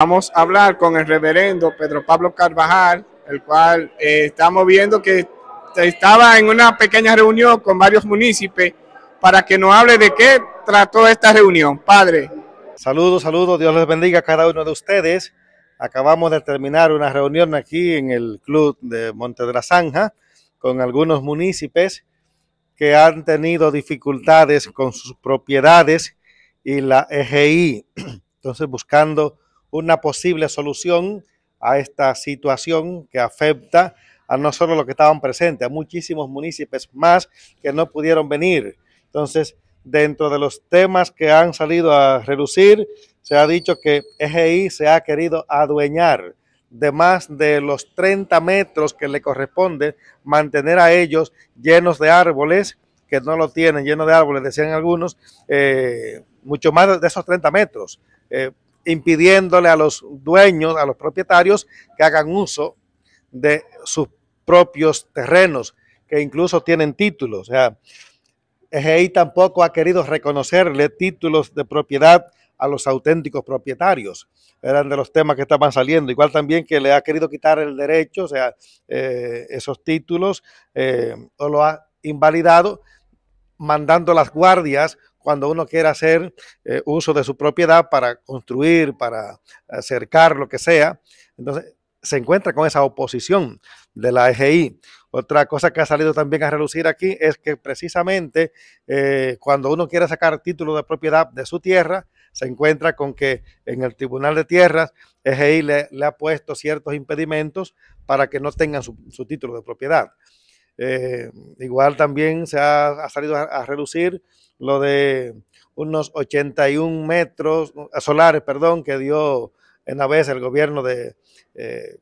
Vamos a hablar con el reverendo Pedro Pablo Carvajal, el cual eh, estamos viendo que estaba en una pequeña reunión con varios municipios para que nos hable de qué trató esta reunión. Padre. Saludos, saludos, Dios les bendiga a cada uno de ustedes. Acabamos de terminar una reunión aquí en el Club de Monte de la Zanja con algunos municipios que han tenido dificultades con sus propiedades y la EGI. Entonces, buscando una posible solución a esta situación que afecta a no solo los que estaban presentes, a muchísimos municipios más que no pudieron venir. Entonces, dentro de los temas que han salido a reducir, se ha dicho que EGI se ha querido adueñar de más de los 30 metros que le corresponde mantener a ellos llenos de árboles, que no lo tienen llenos de árboles, decían algunos, eh, mucho más de esos 30 metros. Eh, impidiéndole a los dueños, a los propietarios, que hagan uso de sus propios terrenos, que incluso tienen títulos. O sea, EGI tampoco ha querido reconocerle títulos de propiedad a los auténticos propietarios. Eran de los temas que estaban saliendo. Igual también que le ha querido quitar el derecho, o sea, eh, esos títulos, eh, o lo ha invalidado, mandando las guardias cuando uno quiere hacer eh, uso de su propiedad para construir, para acercar lo que sea. Entonces, se encuentra con esa oposición de la EGI. Otra cosa que ha salido también a relucir aquí es que precisamente eh, cuando uno quiere sacar título de propiedad de su tierra, se encuentra con que en el Tribunal de Tierras, EGI le, ha puesto ciertos impedimentos para que no tengan su, título de propiedad. Eh, igual también se ha, salido a reducir lo de unos 81 metros solares, perdón, que dio en la vez el gobierno de eh,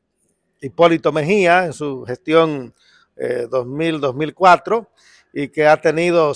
Hipólito Mejía en su gestión 2000-2004 eh, y que ha tenido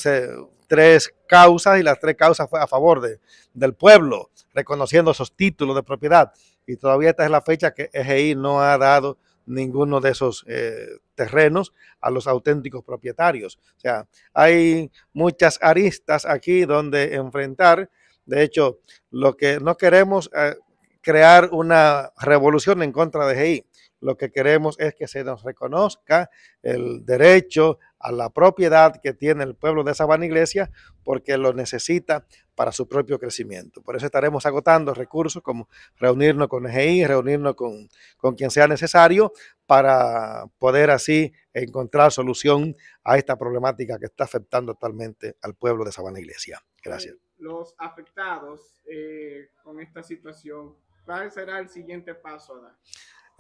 tres causas y las tres causas fue a favor de, del pueblo, reconociendo esos títulos de propiedad. Y todavía esta es la fecha que EGI no ha dado ninguno de esos eh, terrenos a los auténticos propietarios. O sea, hay muchas aristas aquí donde enfrentar. De hecho, lo que no queremos eh, crear una revolución en contra de GI. Lo que queremos es que se nos reconozca el derecho a la propiedad que tiene el pueblo de Sabana Iglesia porque lo necesita para su propio crecimiento. Por eso estaremos agotando recursos como reunirnos con EGI, reunirnos con, con quien sea necesario para poder así encontrar solución a esta problemática que está afectando actualmente al pueblo de Sabana Iglesia. Gracias. Los afectados eh, con esta situación, ¿cuál será el siguiente paso?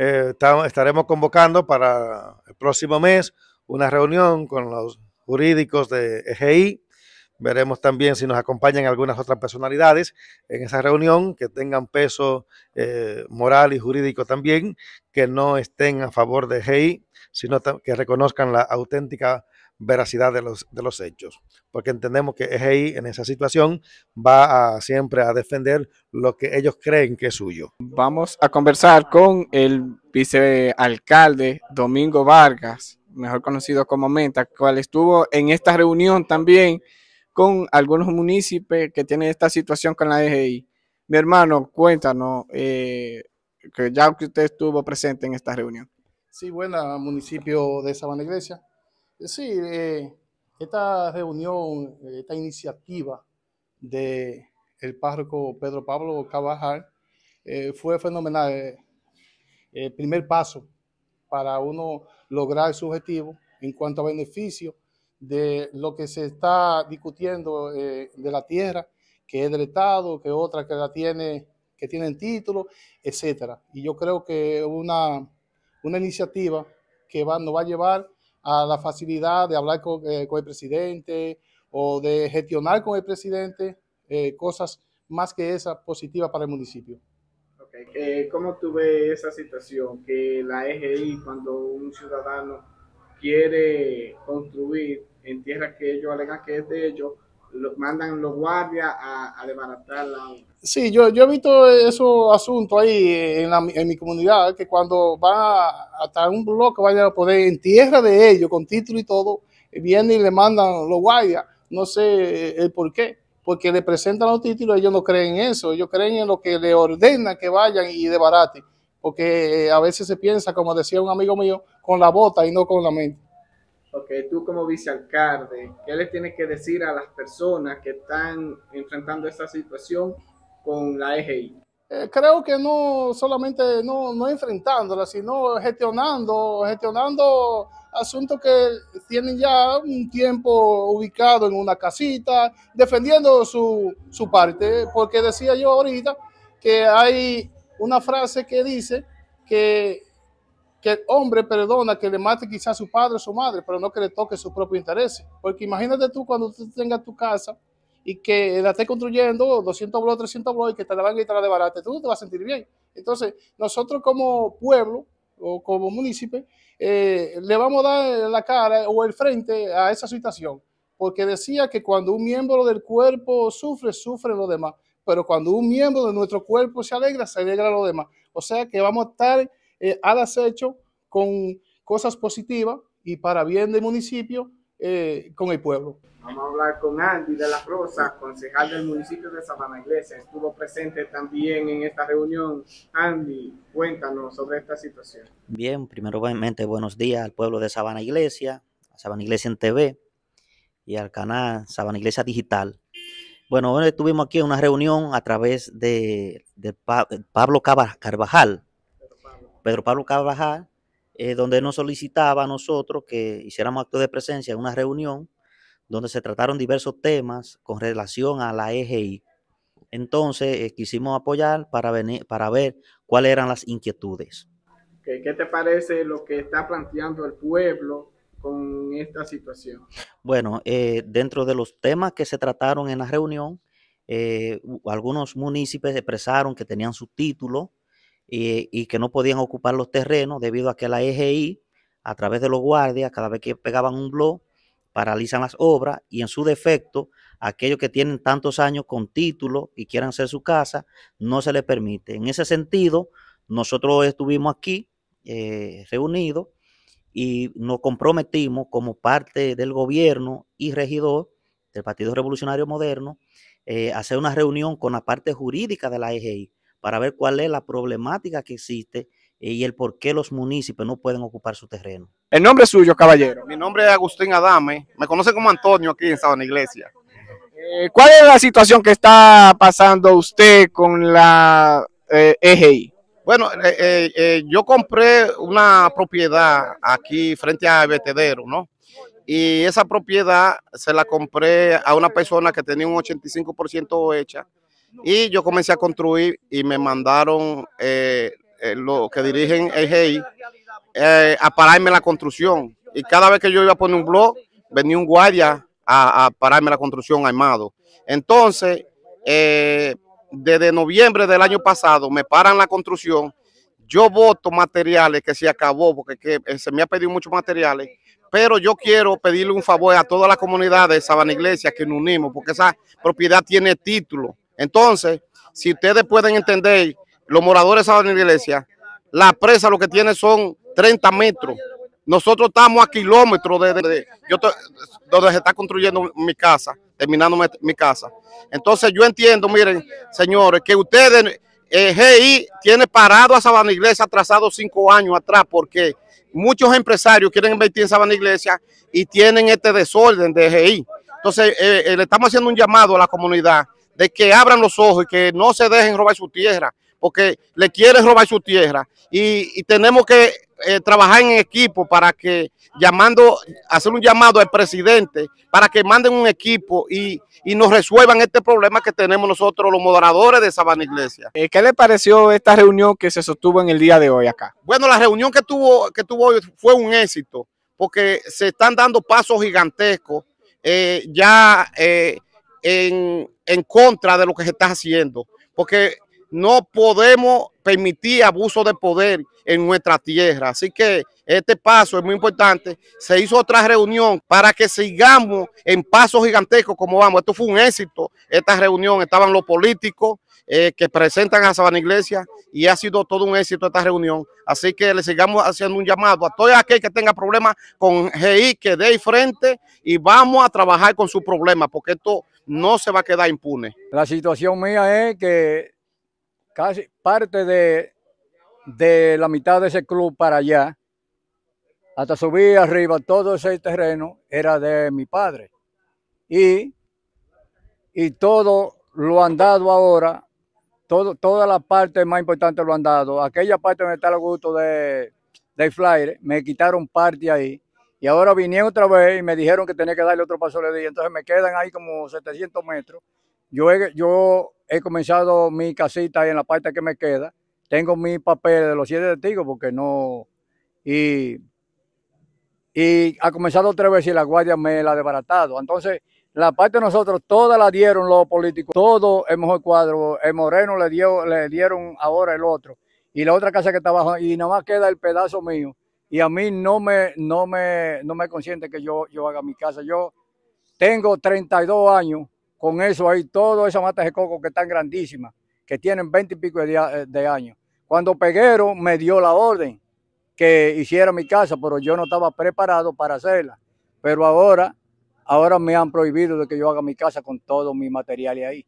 Eh, estaremos convocando para el próximo mes una reunión con los jurídicos de EGI. Veremos también si nos acompañan algunas otras personalidades en esa reunión que tengan peso eh, moral y jurídico también, que no estén a favor de EGI, sino que reconozcan la auténtica veracidad de los, de los hechos, porque entendemos que EGI en esa situación va a, siempre a defender lo que ellos creen que es suyo. Vamos a conversar con el vicealcalde Domingo Vargas mejor conocido como Menta, cual estuvo en esta reunión también con algunos municipios que tienen esta situación con la EGI. Mi hermano, cuéntanos, eh, que ya que usted estuvo presente en esta reunión. Sí, buena, municipio de Sabana Iglesia. Sí, eh, esta reunión, esta iniciativa de el párroco Pedro Pablo Cabajal eh, fue fenomenal. el primer paso para uno lograr su objetivo en cuanto a beneficio de lo que se está discutiendo eh, de la tierra, que es del Estado, que otra que la tiene, que tienen título, etcétera. Y yo creo que una, una iniciativa que va, nos va a llevar a la facilidad de hablar con, eh, el presidente o de gestionar con el presidente eh, cosas más que esas positivas para el municipio. Eh, ¿Cómo tú ves esa situación? Que la EGI, cuando un ciudadano quiere construir en tierra que ellos alegan que es de ellos, lo, mandan los guardias a, a desbaratar la obra. Sí, yo, yo he visto esos asuntos ahí en, en mi comunidad, que cuando va hasta un bloque vaya a poder en tierra de ellos, con título y todo, viene y le mandan los guardias, no sé el por qué. porque le presentan los títulos, ellos no creen en eso, ellos creen en lo que le ordena que vayan y de barate, porque a veces se piensa, como decía un amigo mío, con la bota y no con la mente. Ok, tú como vicealcalde, ¿qué le tienes que decir a las personas que están enfrentando esta situación con la EGI? Eh, creo que no solamente no, no enfrentándola, sino gestionando, gestionando asuntos que tienen ya un tiempo ubicado en una casita, defendiendo su, su parte, porque decía yo ahorita que hay una frase que dice que que el hombre perdona que le mate quizás su padre o su madre, pero no que le toque su propio interés. Porque imagínate tú cuando tú tengas tu casa y que la estés construyendo 200 bloques, 300 bloques y que te la van a quitar de barate, tú te vas a sentir bien. Entonces, nosotros como pueblo o como municipio, eh, le vamos a dar la cara o el frente a esa situación. Porque decía que cuando un miembro del cuerpo sufre, sufren los demás. Pero cuando un miembro de nuestro cuerpo se alegra, se alegra los demás. O sea que vamos a estar eh, al acecho con cosas positivas y para bien del municipio eh, con el pueblo. Vamos a hablar con Andy de la Rosa, concejal del municipio de Sabana Iglesia. Estuvo presente también en esta reunión. Andy, cuéntanos sobre esta situación. Bien, primeramente buenos días al pueblo de Sabana Iglesia, a Sabana Iglesia en TV y al canal Sabana Iglesia Digital. Bueno, hoy estuvimos aquí en una reunión a través de, de Pablo Carvajal, Pedro Pablo Carvajal, eh, donde nos solicitaba a nosotros que hiciéramos acto de presencia en una reunión donde se trataron diversos temas con relación a la EGI. Entonces eh, quisimos apoyar para, venir, para ver cuáles eran las inquietudes. ¿Qué te parece lo que está planteando el pueblo con esta situación? Bueno, eh, dentro de los temas que se trataron en la reunión, algunos municipios expresaron que tenían su título y, que no podían ocupar los terrenos debido a que la EGI, a través de los guardias, cada vez que pegaban un blog, paralizan las obras y en su defecto, aquellos que tienen tantos años con título y quieran hacer su casa, no se les permite. En ese sentido, nosotros estuvimos aquí eh, reunidos y nos comprometimos como parte del gobierno y regidor del Partido Revolucionario Moderno eh, a hacer una reunión con la parte jurídica de la EGI para ver cuál es la problemática que existe eh, y el por qué los municipios no pueden ocupar su terreno. El nombre suyo, caballero. Mi nombre es Agustín Adame, me conoce como Antonio aquí en Sabana Iglesia. Eh, ¿Cuál es la situación que está pasando usted con la eh, EGI? Bueno, yo compré una propiedad aquí frente a Betedero, ¿no? Y esa propiedad se la compré a una persona que tenía un 85% hecha y yo comencé a construir y me mandaron eh, eh, lo que dirigen el GEI eh, a pararme la construcción. Y cada vez que yo iba a poner un blog, venía un guardia a, pararme la construcción armado. Entonces, desde noviembre del año pasado, me paran la construcción. Yo voto materiales que se acabó porque se me ha pedido muchos materiales pero yo quiero pedirle un favor a toda la comunidad de Sabana Iglesia que nos unimos, porque esa propiedad tiene título. Entonces, si ustedes pueden entender, los moradores de la iglesia, la presa lo que tiene son 30 metros. Nosotros estamos a kilómetros de, donde se está construyendo mi casa, terminando mi, casa. Entonces yo entiendo, miren, señores, que ustedes, el GI tiene parado a Sabana Iglesia atrasado cinco años atrás porque muchos empresarios quieren invertir en Sabana Iglesia y tienen este desorden de GI. Entonces eh, eh, le estamos haciendo un llamado a la comunidad de que abran los ojos y que no se dejen robar su tierra, porque le quieren robar su tierra. Y, tenemos que eh, trabajar en equipo para que, llamando, hacer un llamado al presidente para que manden un equipo y, nos resuelvan este problema que tenemos nosotros, los moderadores de Sabana Iglesia. Eh, ¿Qué le pareció esta reunión que se sostuvo en el día de hoy acá? Bueno, la reunión que tuvo, que tuvo hoy fue un éxito, porque se están dando pasos gigantescos. Eh, ya en, contra de lo que se está haciendo, porque no podemos permitir abuso de poder en nuestra tierra. Así que este paso es muy importante. Se hizo otra reunión para que sigamos en pasos gigantescos como vamos. Esto fue un éxito. Esta reunión estaban los políticos eh, que presentan a Sabana Iglesia y ha sido todo un éxito esta reunión. Así que le sigamos haciendo un llamado a todo aquel que tenga problemas con GI, que dé frente y vamos a trabajar con su problema, porque esto no se va a quedar impune. La situación mía es que casi parte de, de la mitad de ese club para allá, hasta subir arriba, todo ese terreno era de mi padre. Y, y todo lo han dado ahora, todo, toda la parte más importante lo han dado. Aquella parte donde está el gusto de, de Flyer, me quitaron parte ahí. Y ahora vinieron otra vez y me dijeron que tenía que darle otro paso de día. Entonces me quedan ahí como 700 metros. Yo he, yo he comenzado mi casita ahí en la parte que me queda. Tengo mi papel de los siete testigos porque no... Y, y ha comenzado tres veces y la guardia me la ha desbaratado. Entonces, la parte de nosotros, todas la dieron los políticos, todo el mejor cuadro, el Moreno le, dio, le dieron ahora el otro, y la otra casa que está abajo, y nada más queda el pedazo mío, y a mí no me, no me, no me consiente que yo, yo haga mi casa. Yo tengo 32 años con eso ahí, todas esas matas de coco que están grandísimas, que tienen 20 y pico de, de años. Cuando Peguero me dio la orden que hiciera mi casa, pero yo no estaba preparado para hacerla. Pero ahora ahora me han prohibido de que yo haga mi casa con todo mi material ahí.